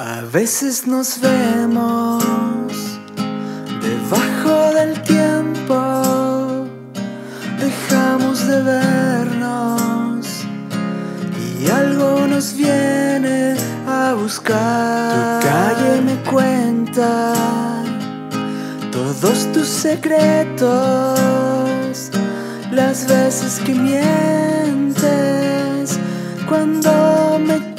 A veces nos vemos debajo del tiempo, dejamos de vernos y algo nos viene a buscar. Calle me cuenta todos tus secretos, las veces que mientes cuando me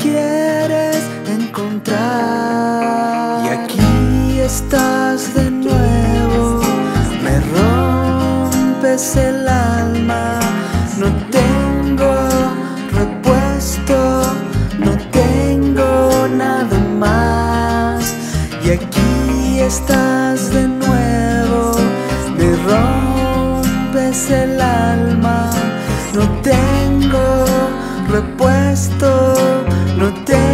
rompes el alma, no tengo repuesto, no tengo nada más. Y aquí estás de nuevo, me rompes el alma, no tengo repuesto, no tengo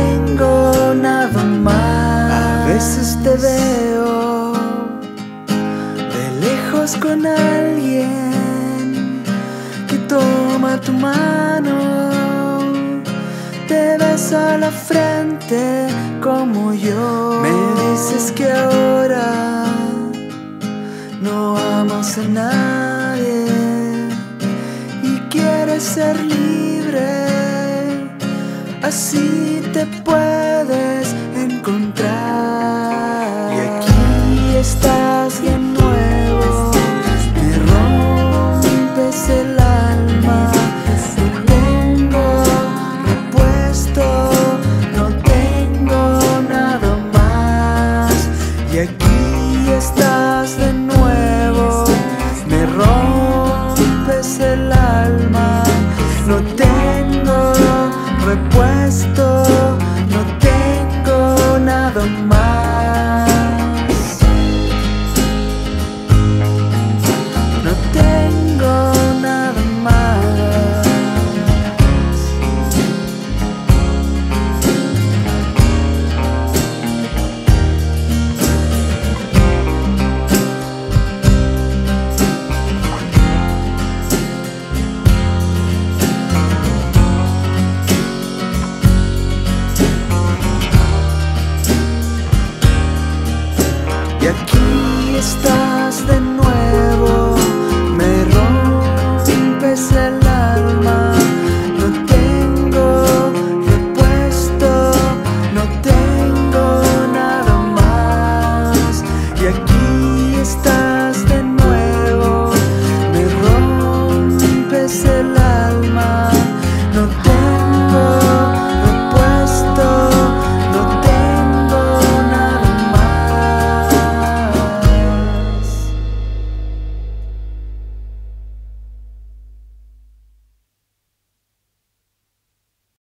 con alguien que toma tu mano, te besa la frente como yo. Me dices que ahora no amas a nadie y quieres ser libre, así te puedes estás de nuevo. Me rompes el alma. No tengo repuesto No tengo nada más